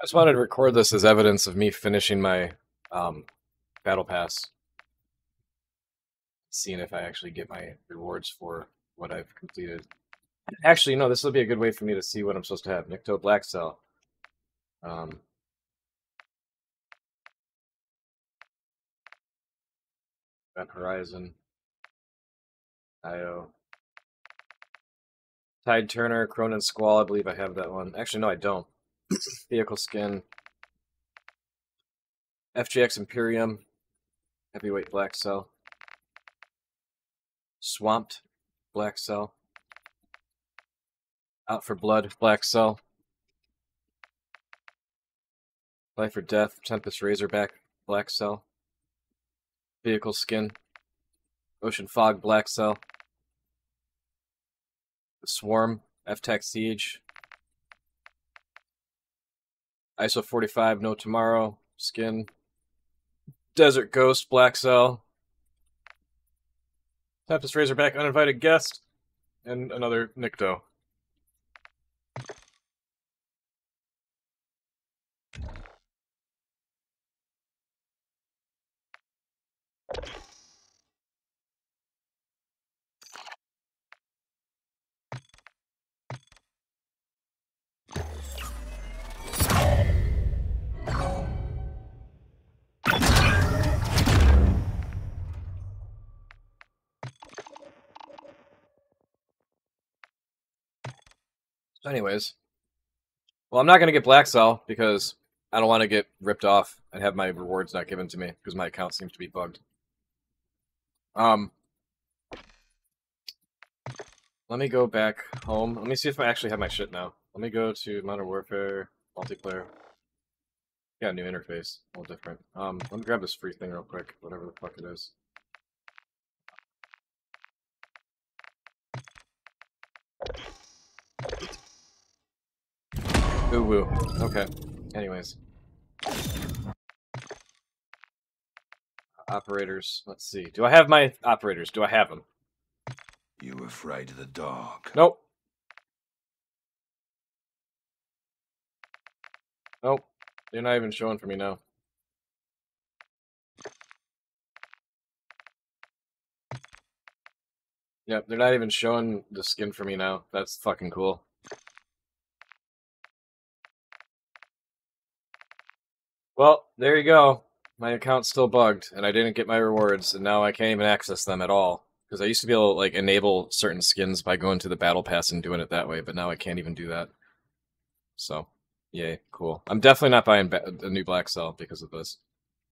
I just wanted to record this as evidence of me finishing my um, battle pass, seeing if I actually get my rewards for what I've completed. Actually, no, this will be a good way for me to see what I'm supposed to have. Nikto Black Cell. Um, Event Horizon. IO. Tide Turner, Cronen Squall, I believe I have that one. Actually, no, I don't. Vehicle Skin. FJX Imperium. Heavyweight Black Cell. Swamped Black Cell. Out for Blood Black Cell. Life or Death, Tempest Razorback Black Cell. Vehicle Skin. Ocean Fog Black Cell. The Swarm, F-Tech Siege. ISO 45, No Tomorrow, Skin. Desert Ghost, Black Cell. Tempest Razorback, Uninvited Guest. And another Nikto. Anyways, well, I'm not gonna get Black Cell because I don't want to get ripped off and have my rewards not given to me because my account seems to be bugged. Um, let me go back home. Let me see if I actually have my shit now. Let me go to Modern Warfare multiplayer. Got a new interface, a little different. Um, let me grab this free thing real quick, whatever the fuck it is. Ooh woo. Okay. Anyways. Operators. Let's see. Do I have my operators? Do I have them? You afraid of the dog? Nope. Nope. They're not even showing for me now. Yep, they're not even showing the skin for me now. That's fucking cool. Well, there you go. My account's still bugged, and I didn't get my rewards, and now I can't even access them at all. Because I used to be able to like enable certain skins by going to the battle pass and doing it that way, but now I can't even do that. So, yay, cool. I'm definitely not buying a new black cell because of this.